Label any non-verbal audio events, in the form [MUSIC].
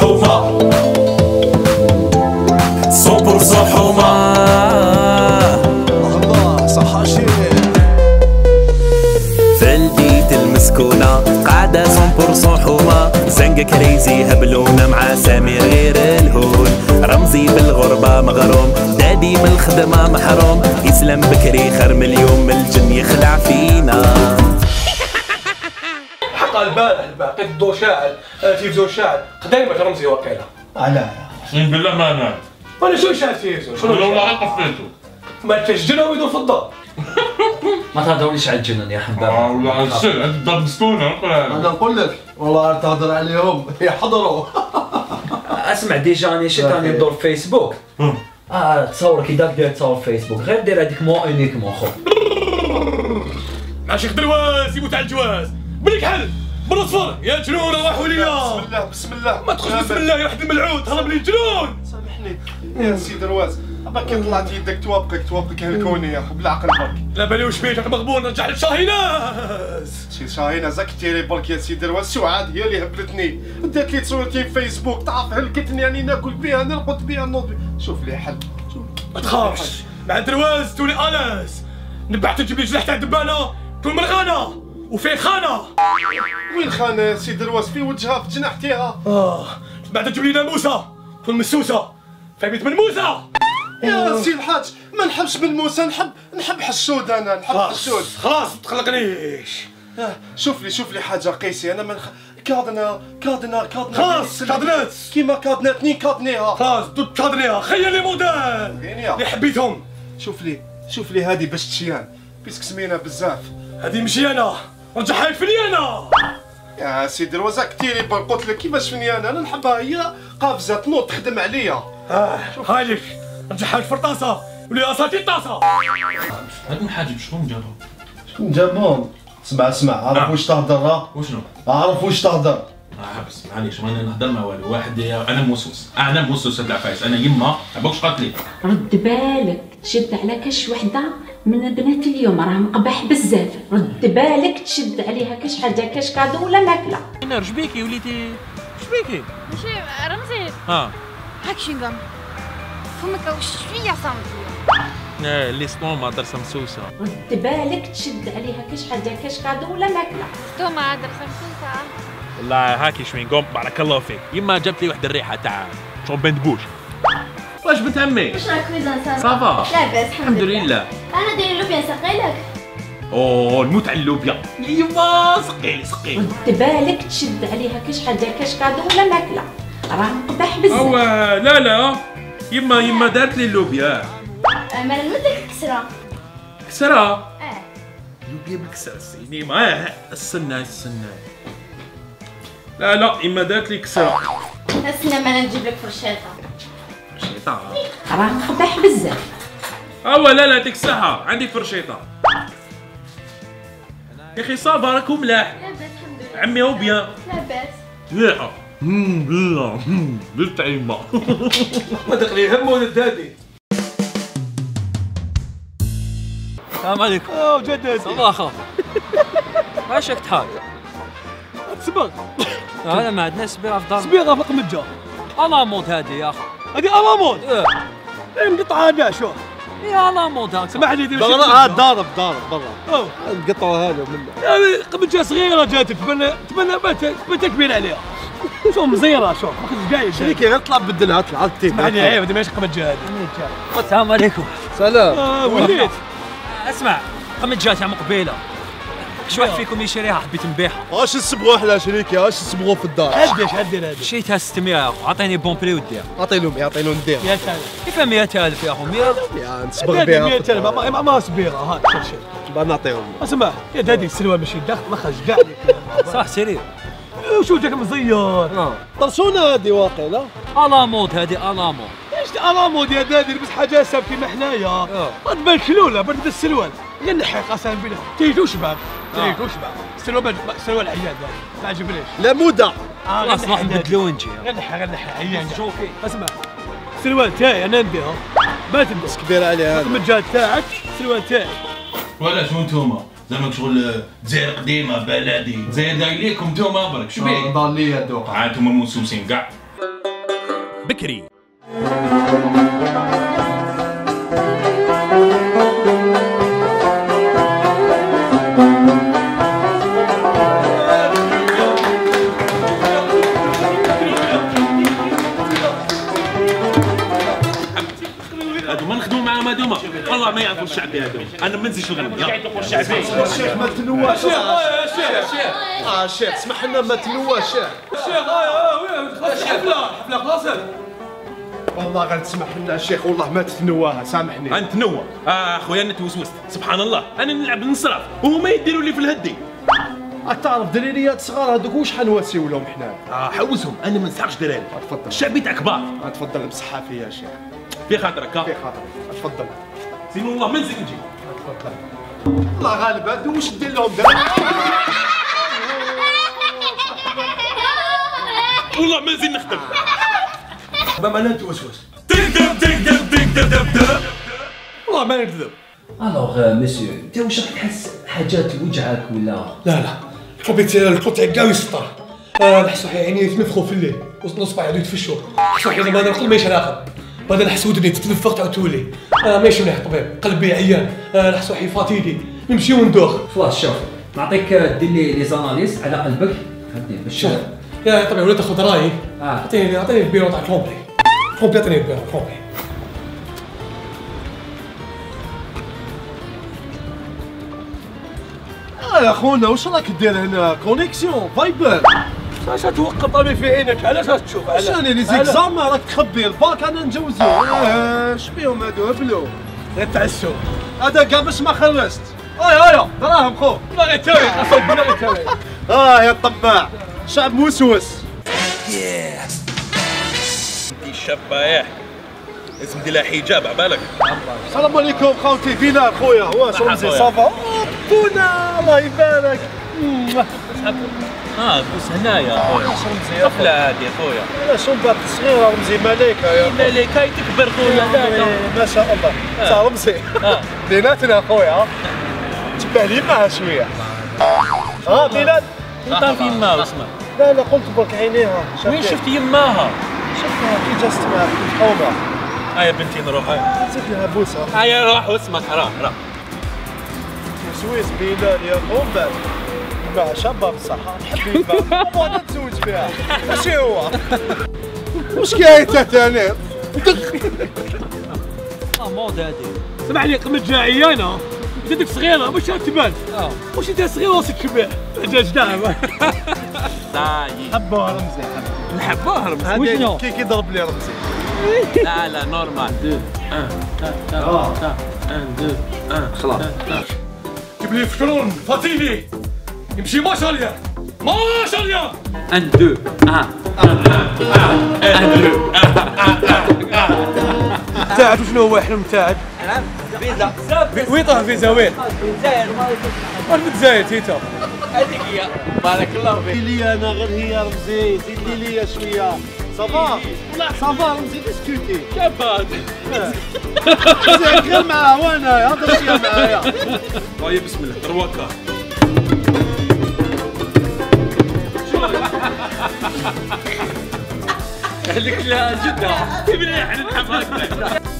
حومة. 100% حومة. الله المسكونة قاعدة 100% حومة. زنقة كريزي هبلونة مع سامي غير الهون. رمزي بالغربة مغروم دادي من الخدمة محروم. يسلم بكري خير من اليوم من الجن يخلع فينا. حق البارح الباقي الضوء شاعل. التلفزيون شاعل قدامي ما رمزي وكيله على أقسم بالله ما نام وأنا شو شاعل التلفزيون شنو؟ لا طفيته ما تسجلوا ويدور في الضوء ما [LAUGHS] تهضروليش على الجنن يا حباب؟ آه، والله السر عند الدار مسكونه أنا نقول لك والله تهضر عليهم. [LAUGHS] يحضروا [LAUGHS] أسمع déjà أنا شفت راني ندور في فيسبوك آه تصور كي داك دير تصور في فيسبوك. غير دير هذيك مو اونيك مو خو مع شيخ دلواز يموت على الجواز. بليك حل! بالصفر يا جنون روحوا لي. بسم الله بسم الله. ما تخش بسم الله يا واحد الملعون هرب لي جنون. سامحني. يا سيدي رواز أبا كي طلعت يدك توافقك توافقك هلكوني يا أخي بالعقل برك لا بالي وش أنا مغبون رجع لي شاهيناز. شي شاهينة زكتي لي برك يا سيدي رواز. شو عاد هي اللي هبلتني دات لي صورتي في فيسبوك تعرف هلكتني يعني ناكل بها نرقد بها نوض شوف لي حل. ما تخافش. مع درواز تولي أنس. نبعت تجيب لي جناح تاع دبانه تكون مرغانه وفي خانة؟ وين خانة يا سيدي رواز في وجهها في جناحتها آه بعد تجيب لي ناموسه تكون مسوسة. فهمت من موسى؟ يا سي الحاج ما نحبش بالموسى نحب نحب حشود أنا نحب حشود خلاص ما تقلقنيش. آه، شوف لي شوف لي حاجة قيسي أنا ما نخ... كادنا كادنا كادنا خلاص، كادنات. كيما كادناتني كادنيها. خلاص دوت كادريا خير لي موديل. اللي حبيتهم. شوف لي شوف لي هذه باش تشيان بيسك سمينة بزاف. هذه مشي أنا لك فيني أنا؟ يا سيدي روزا كتيري بر قلت لك كيفاش فيني أنا؟ أنا نحبها هي قافزة تنوض تخدم عليا. آه هاي لك. رجعها لك في الطاسه ولي اساتي طاسه هذا الحاجب شكون جابه؟ جابهم؟ اسمع اسمع عرف واش تهضر وشنو؟ عرف واش تهضر. آه بس معليش ماني نهضر مع والو. واحد يا- أنا موسوس. أنا موسوس هاد العفايس. أنا يما. عباكش قالت لي؟ رد بالك. شد على كاش وحدة. من بنات اليوم راه مقبح بزاف. رد بالك تشد عليها. كاش حاجة؟ كاش كادو ولا ماكلة؟ أنا رجبيكي وليتي؟ شبيكي ماشي رمزي. آه هاك شينغام فمك شوية صامت آه اللي سطوما درسه مسوسة. رد بالك تشد عليها. كاش حاجة؟ كاش كادو ولا ماكلة؟ توما هذا خمسة والله هاكي شوينغوم بارك الله فيك. يما جابت لي واحد الريحة تاع شومبين دبوش. واش بنت عمي واش راك كويزان ساره؟ صافا لاباس الحمد لله. أنا داير لوبيا نسقيلك أوه نموت على اللوبيا يما سقيلي سقيلي رد بالك تشد عليها كاش حاجة كاش كادو ولا ماكلة. راه مقبح بزاف. أو لا لا. يما يما دارت لي اللوبيا. ما نمدك كسرة كسرة؟ آه. لوبيا بالكسرة السيني ما استنى استنى لا لا يما دارت لي كسرة. استنى ما نجيب لك فرشاطة راه مقبح بزاف. اوا لا لا يعطيك الصحة عندي فرشيطة يا أخي صافا راكم ملاح لاباس الحمد لله. عمي هو بيان. لاباس لا. لا. امم بنت عيما ما دقلي هم ولد هادي. السلام عليكم. آه جد صباحا ما شكت حال تسبق أنا ما عندنا سبيرة في دار. صبيغه فوق مجا أنا مود هادي يا أخي. هذه إيه. إيه مقطعه كاع شو؟ يا أنا مود هاك. سمح لي دير برا ضارب ضارب برا. أوه. نقطعوا هذا منه يعني قبل صغيرة جات تبنى تبنى بنت كبير عليها. شوف مزيرة شوف ما كنتش قايل شريكي غير طلع بالدلع اطلع التيم اسمح لي عيب هذه ماشي قبل جاد السلام عليكم. سلام. آه وليت أسمع قمت جات عم قبيلة. شو واحد فيكم يشريها حبيت نبيعها واش نسبغوا أحلى شريكي واش نسبغوا في الدار؟ عدش عدل هذا شريتها 600 يا اخو عطيني بون بري وديها اعطي لهم يعطي لهم يا سلام. كيف 100000 يا أخو؟ 100 يا نسبغ 100 بها 100 ما صبيغه هات شوف شوف بعد نعطيهم. اسمع يا دادي السلوى ماشي داخل ما خرج كاع صح سيري. وشو جاك مزير طرشونا هذه واقيلا ألا مود هادي ألا مود إيش الامود يا دادي لبس حاجة ساب كيما حنايا. رد بالك شلوله برد السلوال غير نحي قسم بالله تيجو شباب تيجو شباب السلوال السلوال عيان دادي ما عجبنيش لا مودة آه، خلاص دادي. نبدلو نحي غير نحي عيان شوفي اسمع السلوال تاعي أنا نديها ما تلبس كبير عليه هذا. من الجهة تاعك السلوال تاعي ولا شو نتوما؟ زعما شغل جزائر قديمة بلدي. جزائر داير ليكم نتوما برك شو بيه؟ ضال لي الدوق عاد نتوما موسوسين كاع. بكري. هادوما والله ما يعرفوا الشعبي هادو أنا ما نزيدش نغني. الشيخ ما تنواش شيخ يا شيخ. شيخ آه شيخ اسمح لنا ما تنواش شيخ. شيخ آه وين خلاص حفلة حفلة خلاص. والله غير تسمح لنا الشيخ والله ما تتنواها سامحني. أنت نوى آه خويا أنا توسوست سبحان الله. أنا نلعب النصراف وهما يديروا لي في الهدي. تعرف دريريات صغار هذوك واش حنواسيو لهم حنا؟ آه حوسهم أنا ما نسحقش دراري تفضل. الشعبي تاع كبار تفضل بصحة فيا يا شيخ. في خاطرك. في خاطرك. تفضل. sinon والله ما نزيد نجي الله غالب هادو واش دير لهم؟ دابا والله ما نزيد نخدم. ما أنا نتوسوس تكذب تكذب تكذب تكذب والله ما نكذب الوغ مسيو أنت واش راك تحس حاجات توجعك ولا؟ لا لا. حبيت تاعي كاع يسطر آه نحس روحي عيني يتنفخوا في الليل. نص صباعي يعاودوا يتفشوا. نحس روحي زعما نقول ماهيش ناخذ بعد نحس ودني تتنفخ تعاود تولي آه ماشي مليح طبيب قلبي عيان. آه نحس روحي فاتيدي نمشي وندوخ. خلاص شوف. نعطيك دير لي لي زاناليز على قلبك. فهمتني باش شوف. يا طبيعي ولا تاخذ رأيي. آه. اعطيني أعطيني البيرو تاع كومبلي كومبلي أعطيني البيرو كومبلي آه يا خونا واش راك دير هنا؟ كونيكسيون فايبر اش توقف طبيعي في عينك علاش تشوف؟ واش راني لي زيكزام راك تخبي الباك أنا نجوزو آه. اش بيهم هادو هبلو غير تعسو هذا كاع باش ما خلصت. اي اي دراهم خو لا غير تاوي أصلا بلا غير تاوي آه يا طماع. شعب موسوس انت شبايح لازم دير لها حجاب عبالك السلام عليكم خوتي. فينا خويا. واش رمزي. صافا. بونا الله يبارك. آه بس هنايا خويا طفله هادي خويا لا شو بعد صغيرة رمزي ملايكة يا خويا ملكاي تكبر خويا لا لا ما شاء الله. تا رمزي. [LAUGHS] بيناتنا خويا تبع لي معها شوية. ها بينات أنت في يماها اسمع لا لا قلت برك عينيها. وين شفت يماها؟ شفتها كي جات مع الحومة ها يا بنتي نروح هاي. زيد لها بوسة. هيا روح واسمك راح راح. سويس بينات يا خو من بعد مع شابة بصح حبيبة وأنا نتزوج بها ماشي هو واش كايته ثاني آه مود هادي سمح لي قمت جا عيانه زيدك صغيره مش تبان آه واش انت صغير راسك شبه دجاج داعم حبوها رمزي حبوها نحبوها رمز هذا كي كيضرب لي رمزي لا لا نورمال دو ان تا تا تا ان دو ان خلاص جيب لي فشرون فاتيني يمشي ما شاء الله ما شاء الله ان دو ان تعرف شنو هو حلم تاعك؟ فيزا وين طاح فيزا وين؟ وين بتزايد تيتا؟ زيد لي أنا غير هي رمزي زيد لي شوية صافا صافا رمزي ديسكوتي زين غير معاه وأنا هضر شوية معايا طيب بسم الله درواكا [LAUGHS] خليك لا جدا مليح نلعب هكذا